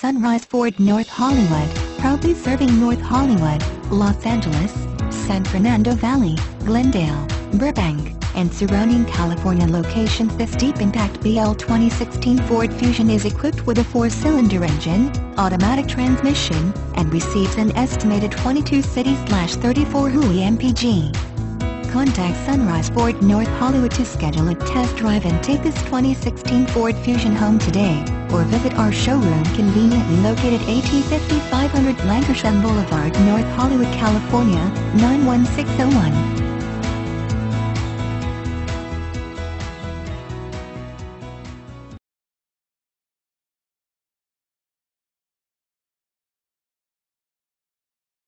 Sunrise Ford North Hollywood, proudly serving North Hollywood, Los Angeles, San Fernando Valley, Glendale, Burbank, and surrounding California locations. This deep impact BL 2016 Ford Fusion is equipped with a four-cylinder engine, automatic transmission, and receives an estimated 22 city-34 Hui MPG. Contact Sunrise Ford North Hollywood to schedule a test drive and take this 2016 Ford Fusion home today, or visit our showroom conveniently located AT 5500 Lankershim Boulevard, North Hollywood, California, 91601.